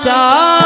চায়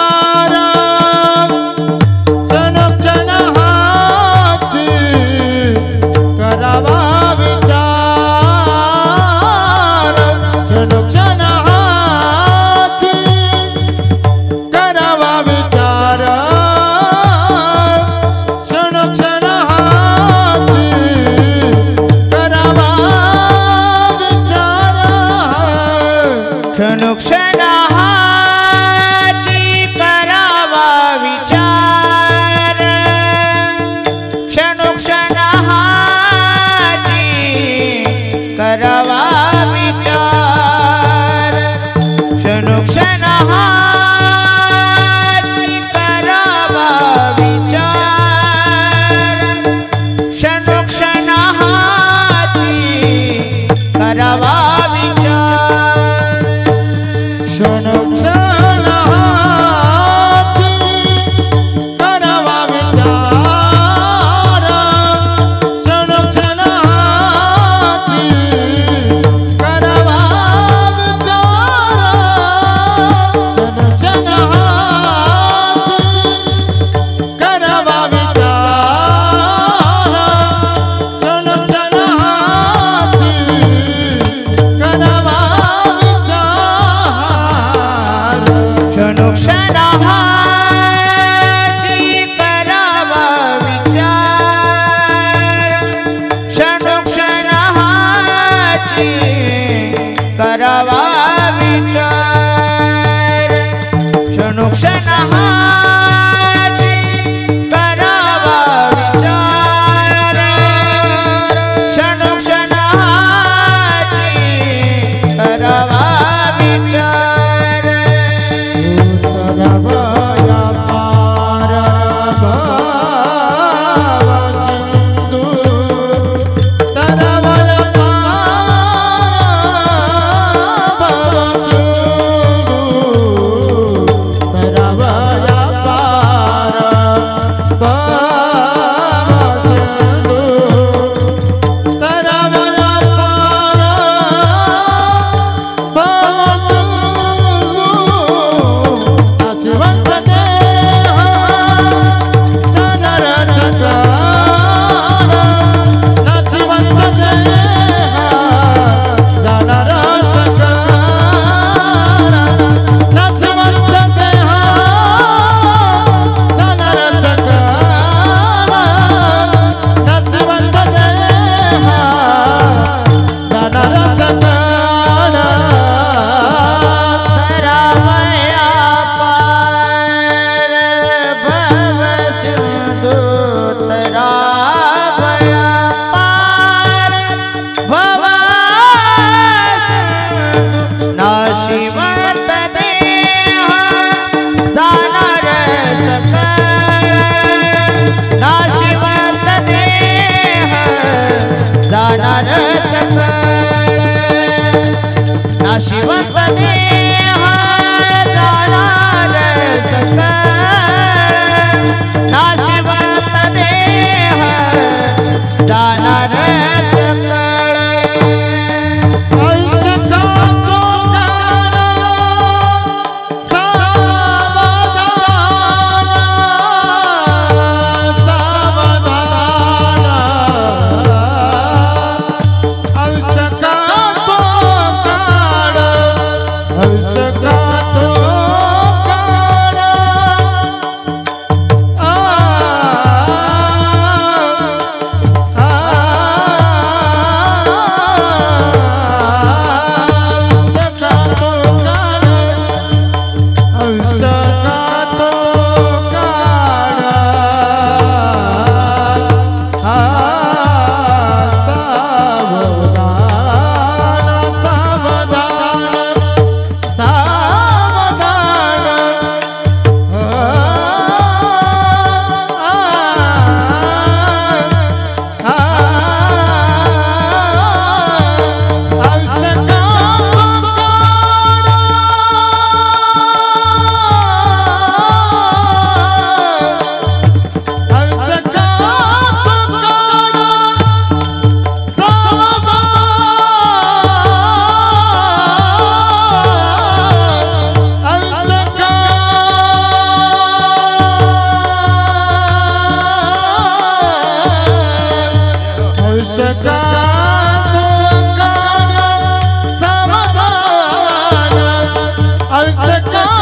अंत का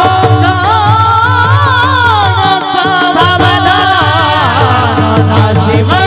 खातो सावधान